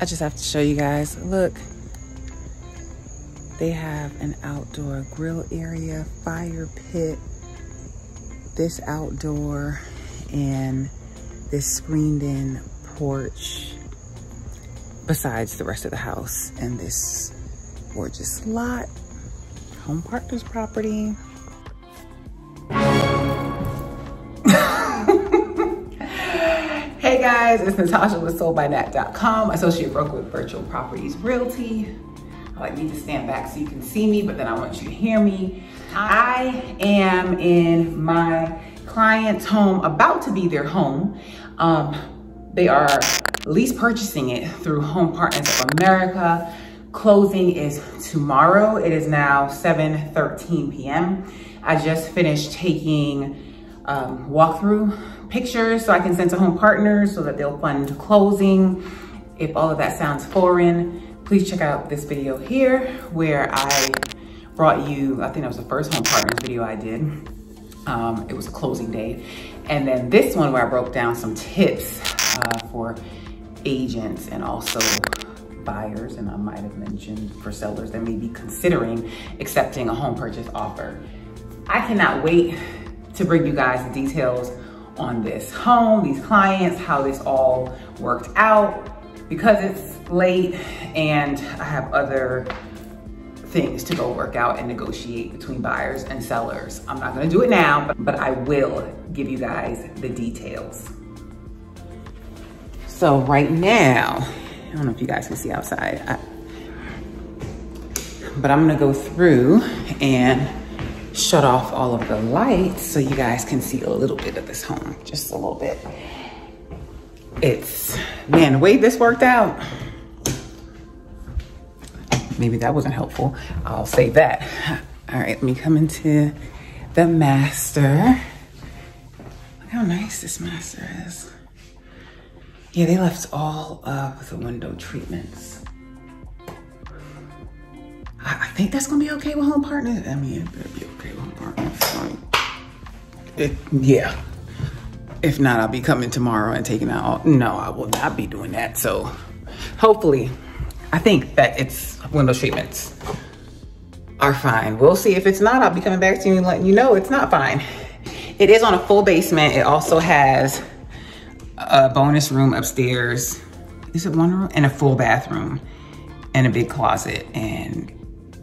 I just have to show you guys. Look, they have an outdoor grill area, fire pit, this outdoor, and this screened in porch besides the rest of the house and this gorgeous lot, home partners property. Guys, it's Natasha with SoldByNat.com, associate broker with Virtual Properties Realty. I like need to stand back so you can see me, but then I want you to hear me. I am in my client's home, about to be their home. Um, they are lease purchasing it through Home Partners of America. Closing is tomorrow. It is now 7.13 p.m. I just finished taking um, walkthrough pictures so I can send to Home Partners so that they'll fund closing. If all of that sounds foreign, please check out this video here where I brought you, I think that was the first Home Partners video I did. Um, it was a closing day. And then this one where I broke down some tips uh, for agents and also buyers, and I might have mentioned for sellers that may be considering accepting a home purchase offer. I cannot wait to bring you guys the details on this home, these clients, how this all worked out. Because it's late and I have other things to go work out and negotiate between buyers and sellers. I'm not gonna do it now, but, I will give you guys the details. So right now, I don't know if you guys can see outside, I, but I'm gonna go through and shut off all of the lights so you guys can see a little bit of this home, just a little bit. It's, man, the way this worked out, maybe that wasn't helpful. I'll say that. All right, let me come into the master. Look how nice this master is. Yeah, they left all of the window treatments. I, I think that's gonna be okay with home partners. I mean, it better be okay with home partners. It, yeah. If not, I'll be coming tomorrow and taking out. No, I will not be doing that. So hopefully, I think that it's window treatments are fine. We'll see if it's not, I'll be coming back to you and letting you know it's not fine. It is on a full basement. It also has a bonus room upstairs. Is it one room? And a full bathroom and a big closet and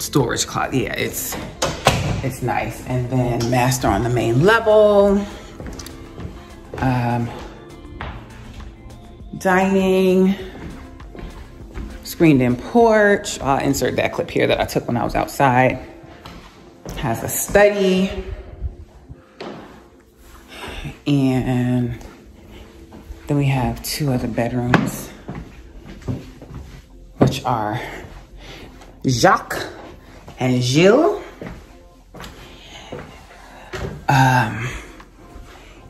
storage closet. Yeah, it's it's nice. And then master on the main level. Um, dining, screened in porch. I'll insert that clip here that I took when I was outside. Has a study. And then we have two other bedrooms, which are Jack and Jill. Um,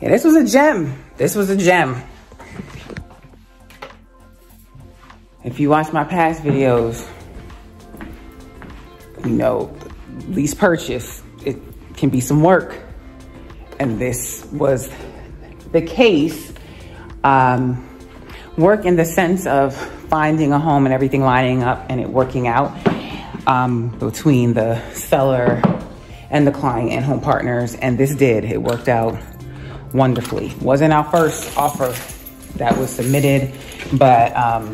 yeah, this was a gem. This was a gem. If you watch my past videos, you know, lease purchase, it can be some work. And this was the case um, work in the sense of finding a home and everything lining up and it working out um, between the seller and the client and home partners. And this did, it worked out wonderfully. Wasn't our first offer that was submitted, but um,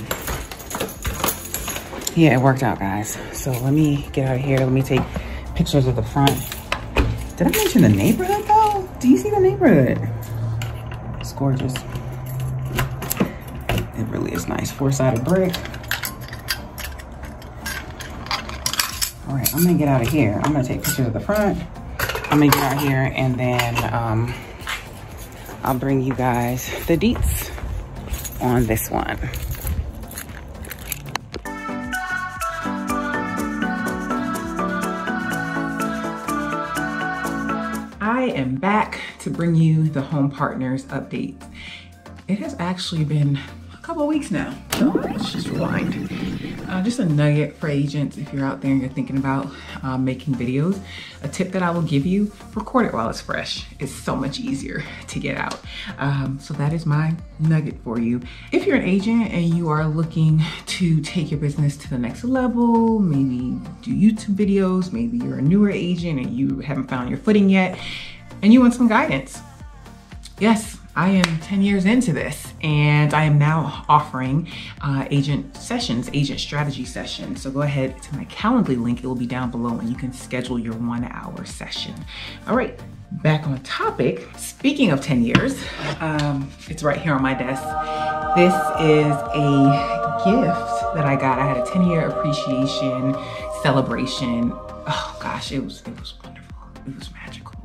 yeah, it worked out guys. So let me get out of here. Let me take pictures of the front. Did I mention the neighborhood though? Do you see the neighborhood? It's gorgeous. It really is nice. Four-sided brick. All right, I'm gonna get out of here. I'm gonna take pictures of the front. I'm gonna get out here and then um, I'll bring you guys the deets on this one. I am back to bring you the Home Partners update. It has actually been a couple weeks now. Let's just rewind. Uh, just a nugget for agents if you're out there and you're thinking about uh, making videos. A tip that I will give you, record it while it's fresh. It's so much easier to get out. Um, so that is my nugget for you. If you're an agent and you are looking to take your business to the next level, maybe do YouTube videos, maybe you're a newer agent and you haven't found your footing yet, and you want some guidance, yes, I am 10 years into this and I am now offering uh, agent sessions, agent strategy sessions. So go ahead to my Calendly link, it will be down below and you can schedule your one hour session. All right, back on topic. Speaking of 10 years, um, it's right here on my desk. This is a gift that I got. I had a 10 year appreciation celebration. Oh gosh, it was, it was wonderful. It was magical.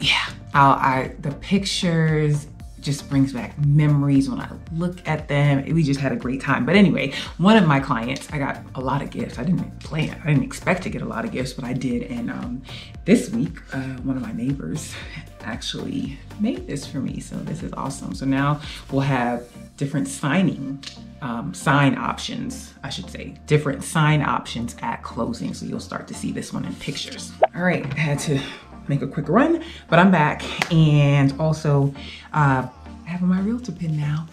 Yeah, I the pictures just brings back memories when I look at them. We just had a great time. But anyway, one of my clients, I got a lot of gifts. I didn't plan, I didn't expect to get a lot of gifts, but I did. And um, this week, uh, one of my neighbors actually made this for me. So this is awesome. So now we'll have different signing, um, sign options, I should say, different sign options at closing. So you'll start to see this one in pictures. All right, I had to make a quick run, but I'm back. And also, uh, have my realtor pin now.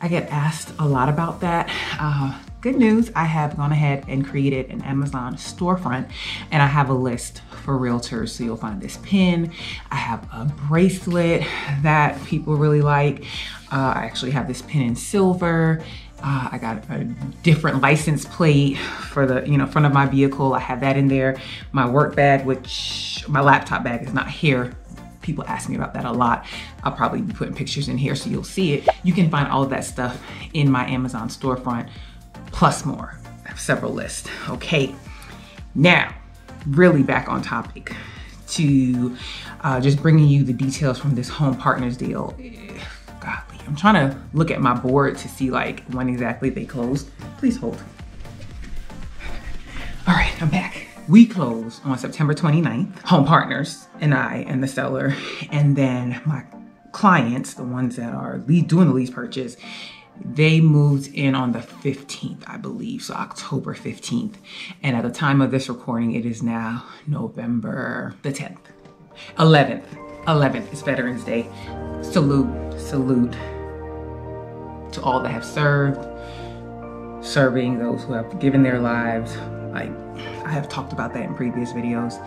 I get asked a lot about that. Uh, good news, I have gone ahead and created an Amazon storefront and I have a list for realtors. So you'll find this pin. I have a bracelet that people really like. Uh, I actually have this pin in silver. Uh, I got a different license plate for the you know front of my vehicle. I have that in there. My work bag, which my laptop bag is not here. People ask me about that a lot. I'll probably be putting pictures in here so you'll see it. You can find all of that stuff in my Amazon storefront, plus more. I have several lists. Okay, now really back on topic to uh, just bringing you the details from this Home Partners deal. I'm trying to look at my board to see like when exactly they closed. Please hold. All right, I'm back. We closed on September 29th, Home Partners and I and the seller, and then my clients, the ones that are lead, doing the lease purchase, they moved in on the 15th, I believe, so October 15th. And at the time of this recording, it is now November the 10th. 11th, 11th is Veterans Day. Salute, salute to all that have served, serving those who have given their lives. I, I have talked about that in previous videos,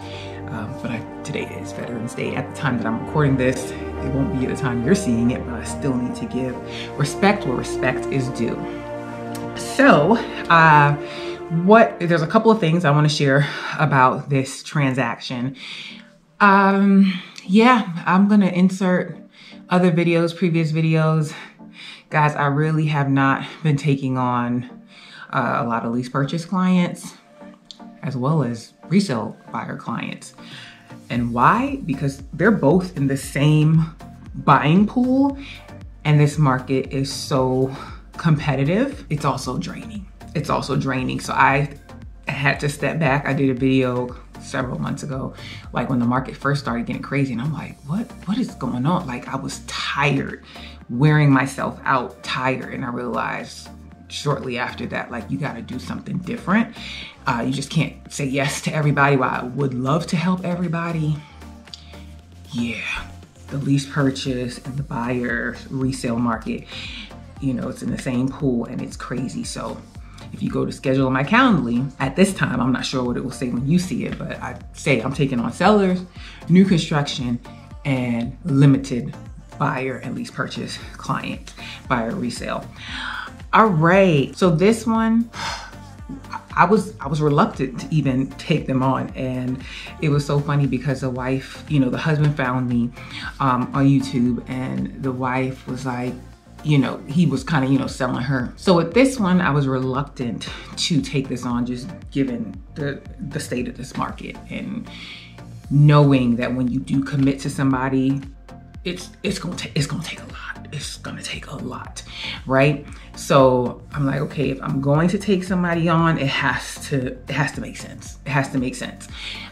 um, but I, today is Veterans Day. At the time that I'm recording this, it won't be at the time you're seeing it, but I still need to give respect where respect is due. So, uh, what there's a couple of things I want to share about this transaction. Um, yeah, I'm gonna insert other videos, previous videos, Guys, I really have not been taking on uh, a lot of lease purchase clients as well as resale buyer clients. And why? Because they're both in the same buying pool and this market is so competitive. It's also draining. It's also draining. So I had to step back. I did a video several months ago, like when the market first started getting crazy. And I'm like, what, what is going on? Like I was tired, wearing myself out, tired. And I realized shortly after that, like you gotta do something different. Uh, you just can't say yes to everybody. While I would love to help everybody, yeah, the lease purchase and the buyer resale market, you know, it's in the same pool and it's crazy. So if you go to schedule my Calendly, at this time, I'm not sure what it will say when you see it, but I say I'm taking on sellers, new construction, and limited buyer and lease purchase client, buyer resale. All right, so this one, I was I was reluctant to even take them on, and it was so funny because the wife, you know, the husband found me um, on YouTube, and the wife was like, you know, he was kind of, you know, selling her. So with this one, I was reluctant to take this on just given the the state of this market and knowing that when you do commit to somebody, it's it's to take it's to take a lot. it's gonna take a lot, right? So I'm like, okay, if I'm going to take somebody on, it has to it has to make sense. It has to make sense.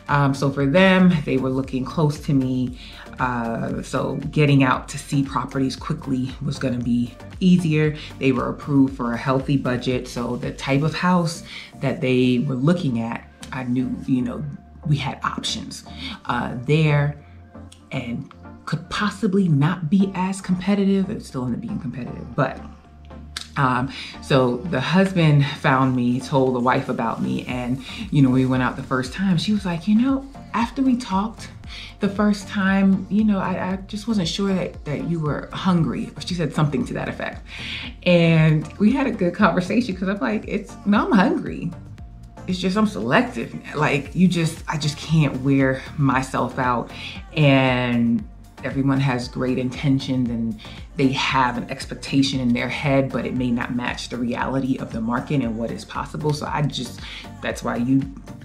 Um, so for them, they were looking close to me. Uh, so getting out to see properties quickly was to be easier. They were approved for a healthy budget. So the type of house that they were looking at, I knew, you know, we had options uh, there and could possibly not be as competitive. It's still ended up being competitive, but um, so the husband found me, told the wife about me, and you know, we went out the first time. She was like, you know, after we talked the first time, you know, I, I just wasn't sure that, that you were hungry. She said something to that effect. And we had a good conversation because I'm like, it's no, I'm hungry it's just I'm selective. Like you just I just can't wear myself out and everyone has great intentions and they have an expectation in their head, but it may not match the reality of the market and what is possible. So I just, that's why you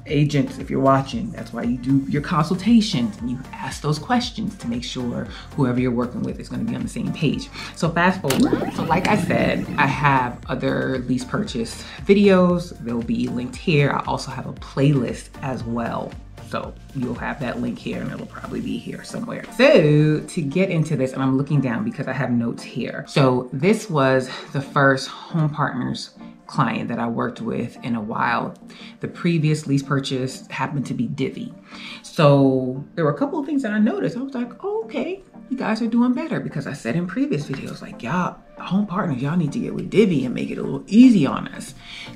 agents, if you're watching, that's why you do your consultations and you ask those questions to make sure whoever you're working with is gonna be on the same page. So fast forward. So like I said, I have other lease purchase videos. They'll be linked here. I also have a playlist as well so you'll have that link here and it'll probably be here somewhere. So to get into this, and I'm looking down because I have notes here. So this was the first Home Partners client that I worked with in a while. The previous lease purchase happened to be Divvy. So there were a couple of things that I noticed. I was like, oh, okay, you guys are doing better because I said in previous videos, like y'all, home partners, y'all need to get with Divvy and make it a little easy on us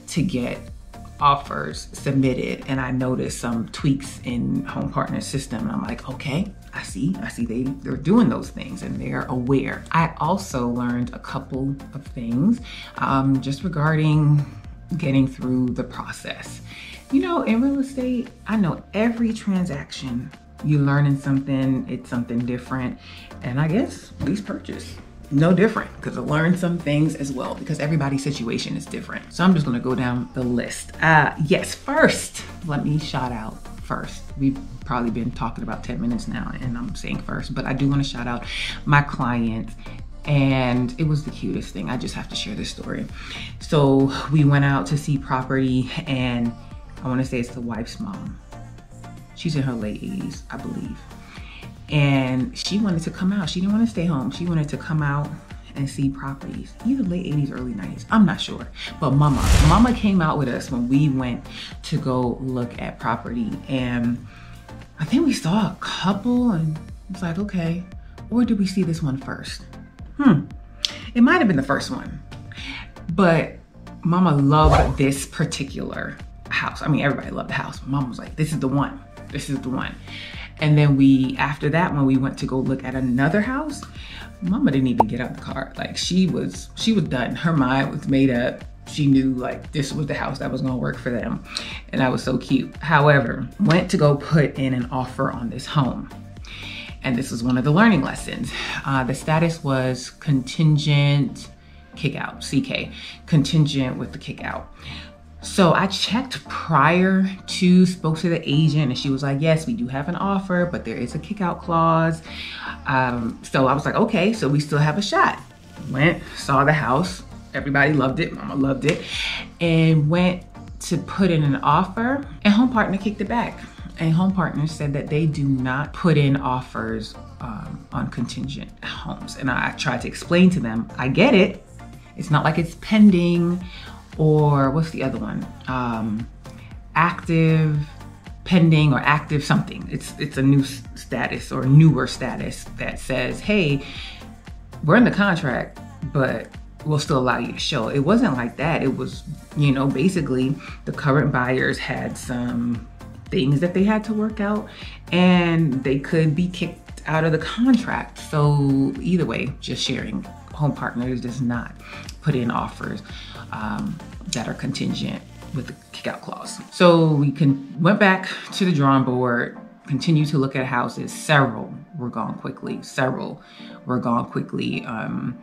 to get offers submitted and I noticed some tweaks in Home Partner system and I'm like, okay, I see, I see they, they're doing those things and they're aware. I also learned a couple of things um, just regarding getting through the process. You know, in real estate, I know every transaction you learning something, it's something different. And I guess lease purchase no different because I learned some things as well because everybody's situation is different. So I'm just gonna go down the list. Uh, yes, first, let me shout out first. We've probably been talking about 10 minutes now and I'm saying first, but I do wanna shout out my client and it was the cutest thing. I just have to share this story. So we went out to see property and I wanna say it's the wife's mom. She's in her late 80s, I believe and she wanted to come out. She didn't want to stay home. She wanted to come out and see properties, either late 80s, early 90s. I'm not sure. But mama, mama came out with us when we went to go look at property. And I think we saw a couple and it's like, okay, or did we see this one first? Hmm, it might have been the first one. But mama loved this particular house. I mean, everybody loved the house. Mama was like, this is the one. This is the one. And then we, after that, when we went to go look at another house, mama didn't even get out the car. Like she was, she was done. Her mind was made up. She knew like this was the house that was gonna work for them. And that was so cute. However, went to go put in an offer on this home. And this was one of the learning lessons. Uh, the status was contingent kick out, CK, contingent with the kick out. So I checked prior to, spoke to the agent, and she was like, Yes, we do have an offer, but there is a kickout clause. Um, so I was like, Okay, so we still have a shot. Went, saw the house. Everybody loved it. Mama loved it. And went to put in an offer, and Home Partner kicked it back. And Home Partner said that they do not put in offers um, on contingent homes. And I tried to explain to them, I get it. It's not like it's pending or what's the other one? Um, active, pending, or active something. It's it's a new status or newer status that says, hey, we're in the contract, but we'll still allow you to show. It wasn't like that. It was, you know, basically the current buyers had some things that they had to work out and they could be kicked out of the contract. So either way, just sharing home partners does not put in offers um, that are contingent with the kickout clause. So we can went back to the drawing board, continue to look at houses. Several were gone quickly. Several were gone quickly. Um,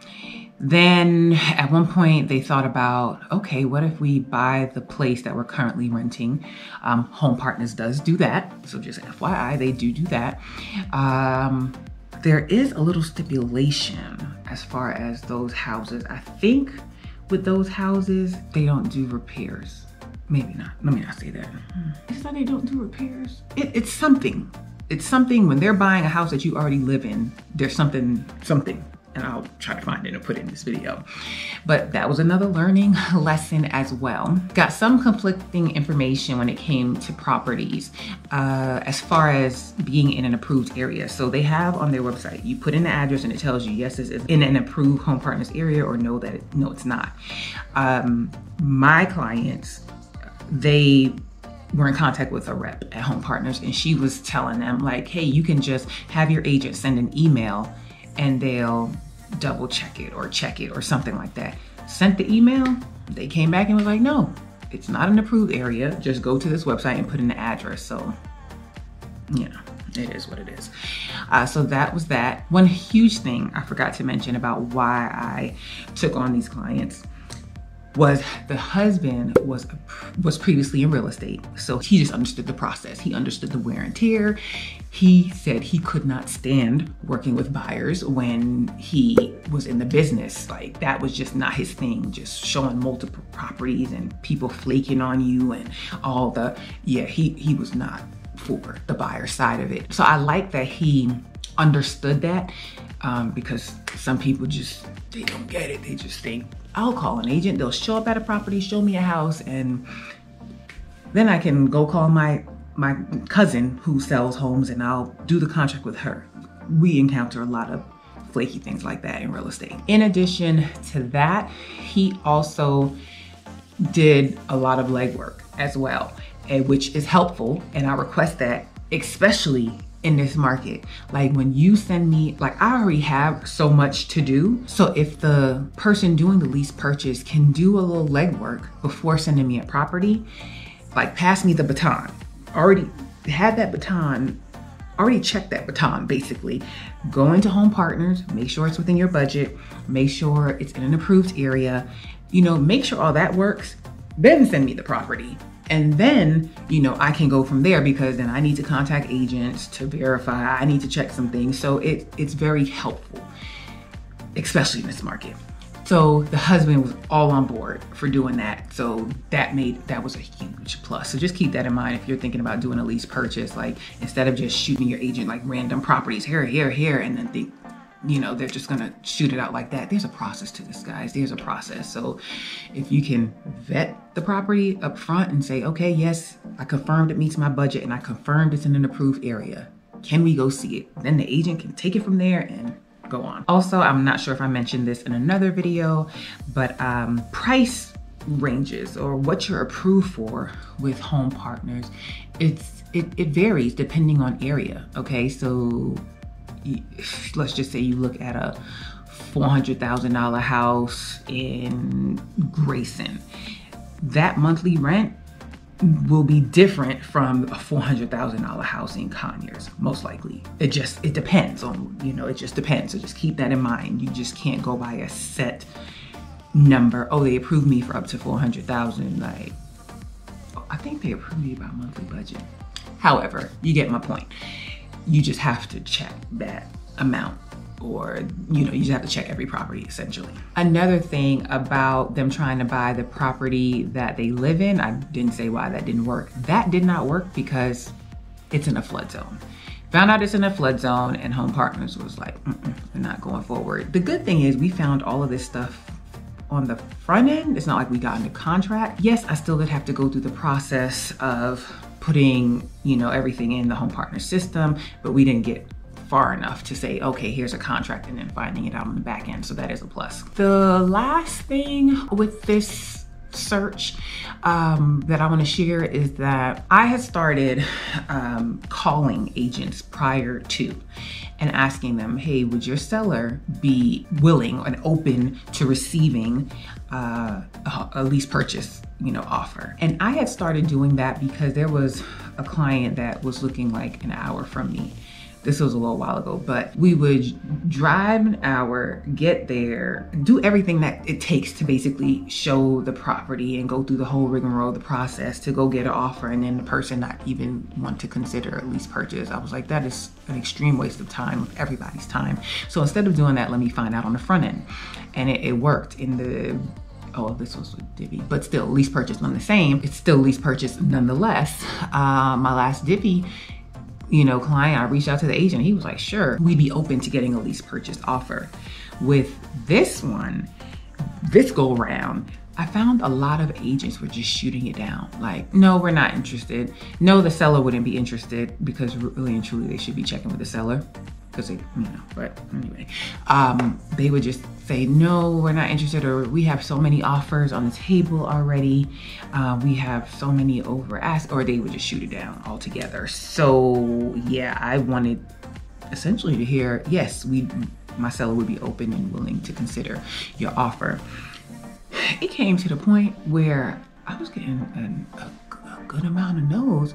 then at one point they thought about, okay, what if we buy the place that we're currently renting? Um, Home Partners does do that. So just FYI, they do do that. Um, there is a little stipulation as far as those houses. I think with those houses, they don't do repairs. Maybe not. Let me not say that. Hmm. It's not they don't do repairs. It, it's something. It's something when they're buying a house that you already live in, there's something, something and I'll try to find it and put it in this video. But that was another learning lesson as well. Got some conflicting information when it came to properties uh, as far as being in an approved area. So they have on their website, you put in the address and it tells you, yes, this is in an approved home partners area or no, that it, no, it's not. Um, my clients, they were in contact with a rep at Home Partners and she was telling them like, hey, you can just have your agent send an email and they'll double check it or check it or something like that. Sent the email, they came back and was like, no, it's not an approved area. Just go to this website and put in the address. So, know, it is what it is. Uh, so that was that. One huge thing I forgot to mention about why I took on these clients was the husband was was previously in real estate so he just understood the process. He understood the wear and tear. He said he could not stand working with buyers when he was in the business. Like that was just not his thing just showing multiple properties and people flaking on you and all the yeah he he was not for the buyer side of it. So i like that he understood that um, because some people just they don't get it they just think I'll call an agent. They'll show up at a property, show me a house, and then I can go call my my cousin who sells homes and I'll do the contract with her. We encounter a lot of flaky things like that in real estate. In addition to that, he also did a lot of legwork as well, which is helpful. And I request that, especially in this market. Like when you send me, like I already have so much to do. So if the person doing the lease purchase can do a little legwork before sending me a property, like pass me the baton. Already had that baton, already checked that baton basically. Go into Home Partners, make sure it's within your budget, make sure it's in an approved area, you know, make sure all that works, then send me the property and then, you know, I can go from there because then I need to contact agents to verify. I need to check some things. So it, it's very helpful, especially in this market. So the husband was all on board for doing that. So that made, that was a huge plus. So just keep that in mind if you're thinking about doing a lease purchase, like instead of just shooting your agent like random properties here, here, here, and then think, you know, they're just gonna shoot it out like that. There's a process to this, guys. There's a process. So if you can vet the property up front and say, okay, yes, I confirmed it meets my budget and I confirmed it's in an approved area. Can we go see it? Then the agent can take it from there and go on. Also, I'm not sure if I mentioned this in another video, but um, price ranges or what you're approved for with home partners, it's it, it varies depending on area. Okay, so let's just say you look at a $400,000 house in Grayson. That monthly rent will be different from a $400,000 house in Conyers, most likely. It just, it depends on, you know, it just depends. So just keep that in mind. You just can't go by a set number. Oh, they approved me for up to 400,000. Like, I think they approved me by monthly budget. However, you get my point you just have to check that amount or you know you just have to check every property essentially. Another thing about them trying to buy the property that they live in i didn't say why that didn't work. That did not work because it's in a flood zone. Found out it's in a flood zone and home partners was like we're not going forward. The good thing is we found all of this stuff on the front end. It's not like we got into contract. Yes i still did have to go through the process of putting, you know, everything in the home partner system, but we didn't get far enough to say, okay, here's a contract and then finding it out on the back end. So that is a plus. The last thing with this search um, that I want to share is that I had started um, calling agents prior to and asking them, hey, would your seller be willing and open to receiving uh, a lease purchase you know, offer. And I had started doing that because there was a client that was looking like an hour from me. This was a little while ago, but we would drive an hour, get there, do everything that it takes to basically show the property and go through the whole rigmarole, the process to go get an offer, and then the person not even want to consider a lease purchase. I was like, that is an extreme waste of time of everybody's time. So instead of doing that, let me find out on the front end. And it, it worked in the oh, this was with Divvy, but still lease purchase none the same. It's still lease purchase nonetheless. Uh, my last Divvy, you know, client, I reached out to the agent. He was like, sure, we'd be open to getting a lease purchase offer. With this one, this go round, I found a lot of agents were just shooting it down. Like, no, we're not interested. No, the seller wouldn't be interested because really and truly they should be checking with the seller because they, you know, but anyway, um, they would just say, no, we're not interested, or we have so many offers on the table already. Uh, we have so many over ask, or they would just shoot it down altogether. So yeah, I wanted essentially to hear, yes, we, my seller would be open and willing to consider your offer it came to the point where I was getting an, a, good amount of no's.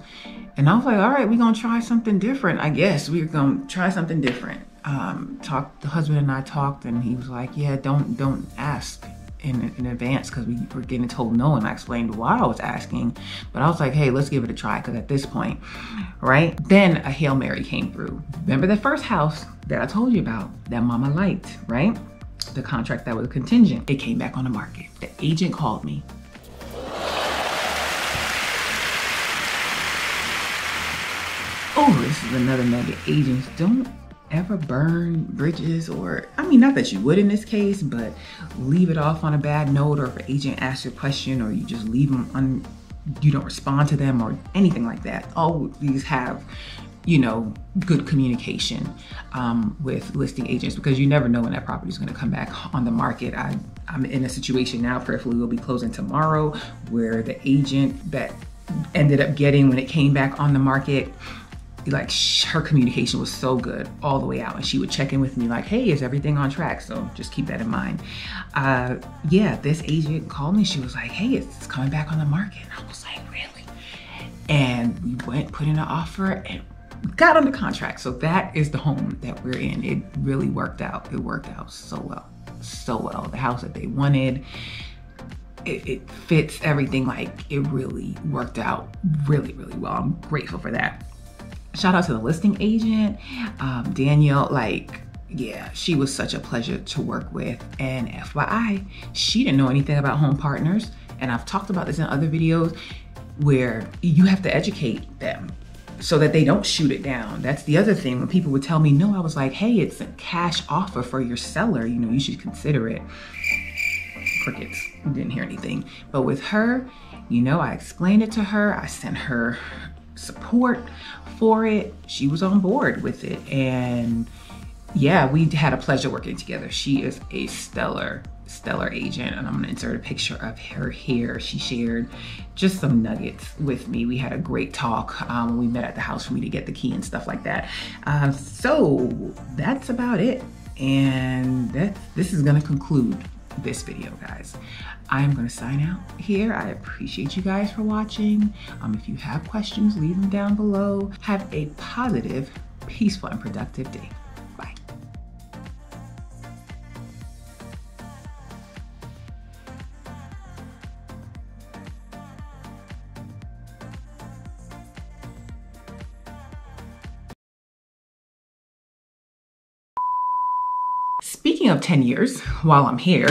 And I was like, all right, we're going to try something different. I guess we're going to try something different. Um, talked, the husband and I talked and he was like, yeah, don't, don't ask in, in advance because we were getting told no. And I explained why I was asking, but I was like, hey, let's give it a try. Cause at this point, right? Then a Hail Mary came through. Remember the first house that I told you about that mama liked, right? the contract that was contingent, it came back on the market. The agent called me. Oh, this is another nugget. Agents don't ever burn bridges or, I mean, not that you would in this case, but leave it off on a bad note or if an agent asks you a question or you just leave them on, you don't respond to them or anything like that. All these have you know, good communication um, with listing agents because you never know when that property is going to come back on the market. I, I'm in a situation now, prayerfully, we'll be closing tomorrow, where the agent that ended up getting when it came back on the market, like her communication was so good all the way out and she would check in with me like hey is everything on track so just keep that in mind uh yeah this agent called me she was like hey it's coming back on the market and i was like really and we went put in an offer and got under contract. So that is the home that we're in. It really worked out. It worked out so well, so well. The house that they wanted, it, it fits everything. Like it really worked out really, really well. I'm grateful for that. Shout out to the listing agent, um, Danielle. Like, yeah, she was such a pleasure to work with. And FYI, she didn't know anything about home partners. And I've talked about this in other videos where you have to educate them so that they don't shoot it down. That's the other thing. When people would tell me no, I was like, hey, it's a cash offer for your seller. You know, you should consider it. Crickets, didn't hear anything. But with her, you know, I explained it to her. I sent her support for it. She was on board with it. And yeah, we had a pleasure working together. She is a stellar stellar agent and I'm gonna insert a picture of her here. She shared just some nuggets with me. We had a great talk um, we met at the house for me to get the key and stuff like that. Uh, so that's about it. And that, this is gonna conclude this video, guys. I am gonna sign out here. I appreciate you guys for watching. Um, if you have questions, leave them down below. Have a positive, peaceful, and productive day. 10 years, while I'm here,